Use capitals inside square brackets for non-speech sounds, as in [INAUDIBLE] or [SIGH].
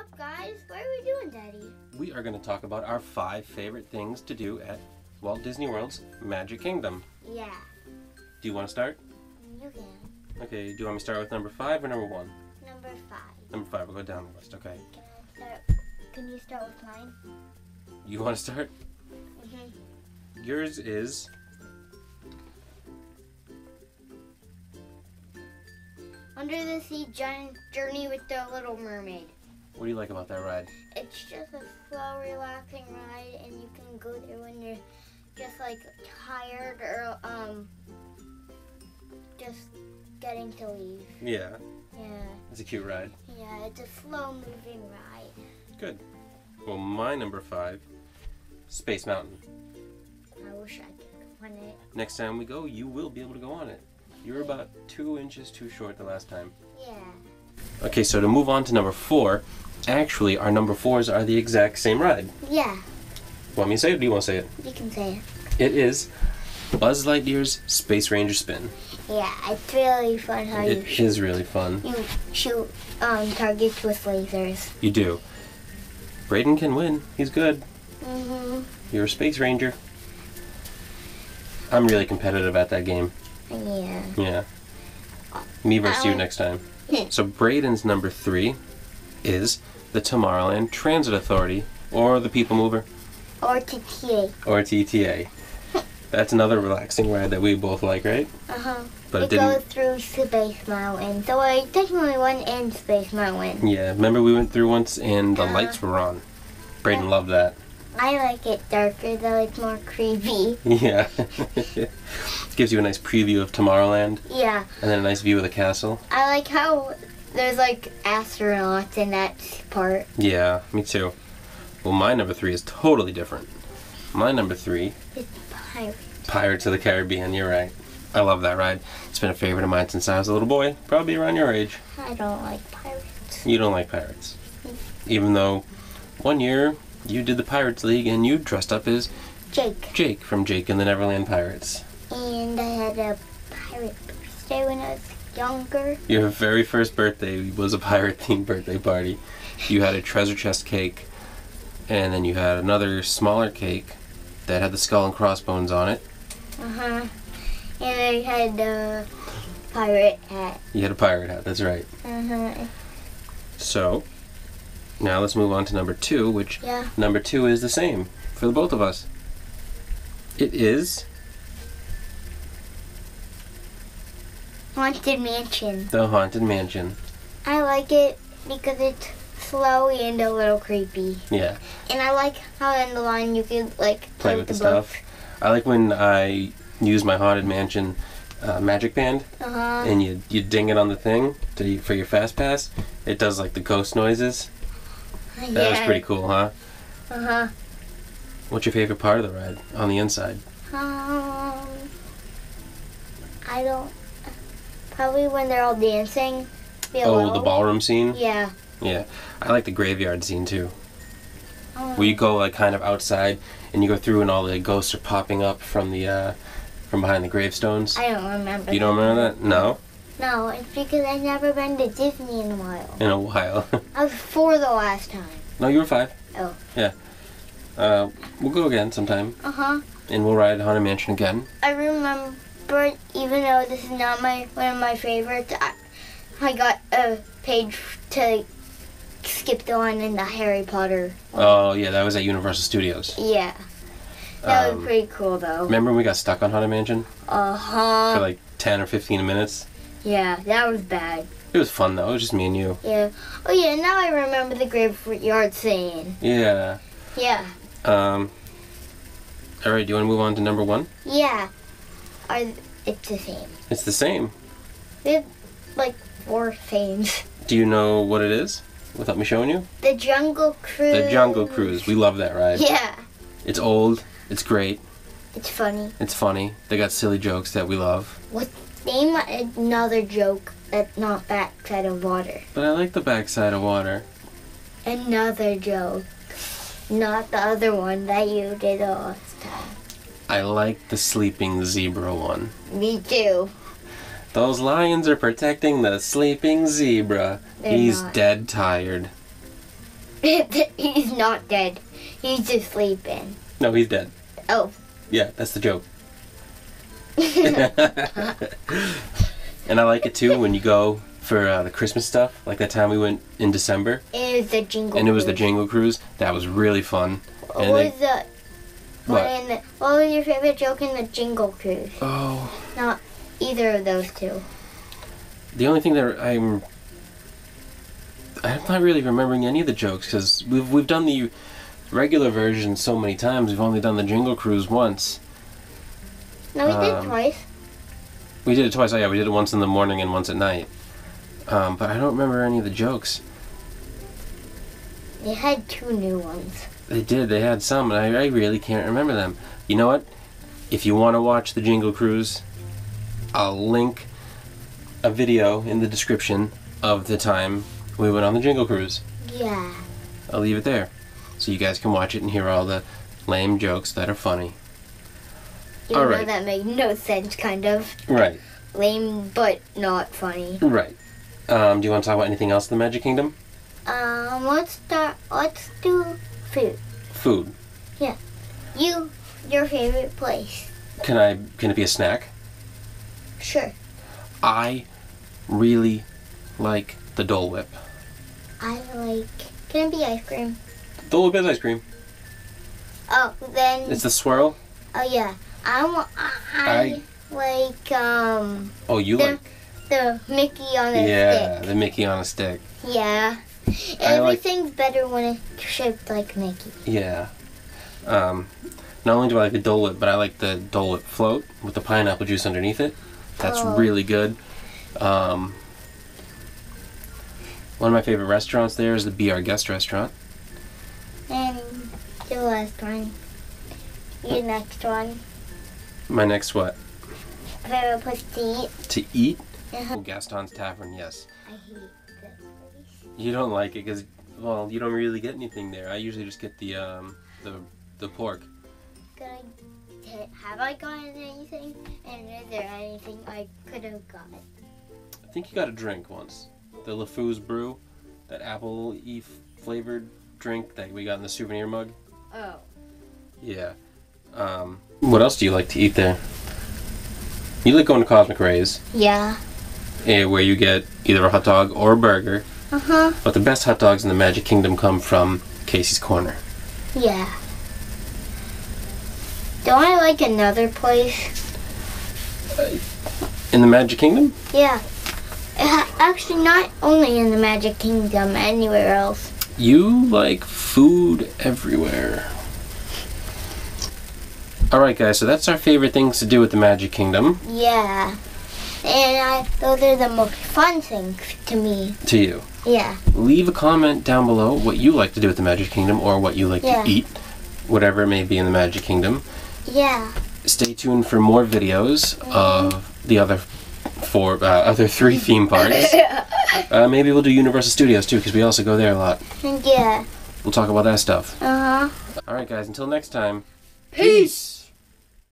up, guys? What are we doing, Daddy? We are going to talk about our five favorite things to do at Walt Disney World's Magic Kingdom. Yeah, Do you want to start? you can. Okay, do you want me to start with number five or number one? Number five. Number five, we'll go down the list, okay. Can I start? Can you start with mine? You want to start? Mm-hmm. Yours is. Under the Sea Giant Journey with the Little Mermaid. What do you like about that ride? It's just a slow, relaxing ride, and you can go there when you're just like tired or um just getting to leave. Yeah, Yeah, it's a cute ride. yeah, it's a slow-moving ride. Good. Well, my number five, Space Mountain. I wish I could go on it. Next time we go, you will be able to go on it. You were about two inches too short the last time. Yeah. Okay, so to move on to number four, actually, our number fours are the exact same ride. Yeah, Want me to say it or do you want to say it? you can say it. It is Buzz Lightyear's Space Ranger Spin. Yeah, it's really fun how you It is really fun. you shoot um targets with lasers. You do. Breydon can win. He's good. Mhm. You're a Space Ranger. I'm really competitive at that game. Yeah. Yeah. Me versus you next time. Hmm. So Breydon's number three is the Tomorrowland Transit Authority, or the People Mover, Or TTA. or TTA. That's another relaxing ride that we both like, right? Uh huh. But it it goes through Space Mountain. So I technically went in Space Mountain. Yeah. Remember we went through once and the Uh-huh. lights were on. Breydon loved that. I like it darker though. It's more creepy. [LAUGHS] Yeah. [LAUGHS] Gives you a nice preview of Tomorrowland Yeah. and then a nice view of the castle. I like how there's like astronauts in that part. Yeah, me too. Well, my number three is totally different. My number three, It's pirate. Pirates of the Caribbean. You're right. I love that ride. It's been a favorite of mine since I was a little boy, probably around your age. I don't like pirates. You don't like pirates. Mm-hmm. Even though one year you did the Pirates League and you dressed up as Jake. Jake from Jake and the Neverland Pirates. And I had a pirate birthday when I was younger. Your very first birthday was a pirate themed birthday party. You had a treasure chest cake, and then you had another smaller cake that had the skull and crossbones on it. Uh huh. And I had a pirate hat. You had a pirate hat, that's right. Uh huh. So, now let's move on to number two, which Yeah. number two is the same for the both of us. It is Haunted Mansion. the Haunted Mansion. I like it because it's slow and a little creepy. Yeah, And I like how in the line you can like play with the boat. stuff. I like when I use my Haunted Mansion uh, magic band Uh huh. and you you ding it on the thing to for your fast pass. It does like the ghost noises. That was pretty cool, huh? Uh huh. What's your favorite part of the ride on the inside? Um, I don't. Probably when they're all dancing. Below. Oh, the ballroom scene. Yeah. Yeah, I like the graveyard scene too. Um, Where you go like kind of outside and you go through and all the ghosts are popping up from the uh, from behind the gravestones. I don't remember. You don't remember that? No, No, it's because I've never been to Disney in a while. in a while. [LAUGHS] I was four the last time. no, you were five. Oh. Yeah. Uh, we'll go again sometime Uh huh. and we'll ride Haunted Mansion again. I remember, even though this is not my one of my favorites, I, I got a page to skip the one in the Harry Potter. one. Oh yeah, that was at Universal Studios. Yeah, that Um, was pretty cool though. Remember when we got stuck on Haunted Mansion Uh huh. for like ten or fifteen minutes? Yeah, that was bad. It was fun though. It was just me and you. Yeah. Oh yeah, now I remember the graveyard scene. Yeah. Yeah. Um. All right. Do you want to move on to number one? Yeah. Are it's the same. It's the same. We have like four themes. Do you know what it is? Without me showing you? The Jungle Cruise. The Jungle Cruise. We love that ride. Yeah. It's old. It's great. It's funny. It's funny. They got silly jokes that we love. What? Name another joke that's not backside of water. But I like the backside of water. Another joke. Not the other one that you did time. I like the sleeping zebra one. Me too. Those lions are protecting the sleeping zebra. They're He's not. dead tired. [LAUGHS] He's not dead. He's just sleeping. No, he's dead. Oh. Yeah, that's the joke. [LAUGHS] and I like it too when you go for uh, the Christmas stuff, like that time we went in December, It was the jingle. and it was the Jingle Cruise. That was really fun. What and they- was the What? what? The, what was your favorite joke in the Jingle Cruise? Oh, Not Either of those two. the only thing that I'm I'm not really remembering any of the jokes because we've we've done the regular version so many times. We've only done the Jingle Cruise once. No, we did Um, twice. We did it twice. Oh yeah, we did it once in the morning and once at night. Um, but I don't remember any of the jokes. They had two new ones. They did. They had some, and I, I really can't remember them. You know what? If you want to watch the Jingle Cruise, I'll link a video in the description of the time we went on the Jingle Cruise. Yeah. I'll leave it there, so you guys can watch it and hear all the lame jokes that are funny. Even Alright. though that made no sense, kind of Right. lame, but not funny. Right. Um, do you want to talk about anything else in the Magic Kingdom? Um, let's start. Let's do food. Food. Yeah. You, your favorite place? Can I? Can it be a snack? Sure. I really like the Dole Whip. I like. Can it be ice cream? Dole Whip is ice cream. Oh, then. It's the swirl. Oh yeah. I want. I, like um Oh, you The- like? the Mickey on a Yeah, stick. Yeah, the Mickey on a stick. Yeah. I like- Everything's better when it's shaped like Mickey. Yeah. Um, not only do I like the Dole Whip, but I like the Dole Whip float with the pineapple juice underneath it. That's Oh. really good. Um, one of my favorite restaurants there is the Be Our Guest restaurant. And the last one. Your next one. My next what? Favorite place to eat. To eat? Uh-huh. Gaston's Tavern, yes. You don't like it because, well, you don't really get anything there. I usually just get the um, the the pork. I, have I gotten anything? And is there anything I could have gotten? I think you got a drink once. The LeFou's Brew, that apple e flavored drink that we got in the souvenir mug. Oh. Yeah. Um, what else do you like to eat there? You like going to Cosmic Rays, Yeah. eh, where you get either a hot dog or a burger. Uh huh. But the best hot dogs in the Magic Kingdom come from Casey's Corner. Yeah. Don't I like another place? In the Magic Kingdom? Yeah. Uh, Actually, not only in the Magic Kingdom, anywhere else. You like food everywhere. Alright, guys, so that's our favorite things to do at the Magic Kingdom Yeah. And I, those are the most fun things to me. to you. Yeah. Leave a comment down below what you like to do at the Magic Kingdom or what you like Yeah. to eat, whatever it may be in the Magic Kingdom. Yeah. Stay tuned for more videos of the other four, uh, other three theme parks. [LAUGHS] Uh, maybe we'll do Universal Studios too, because we also go there a lot. and yeah. We'll talk about that stuff. Uh huh. All right, guys. Until next time. Peace.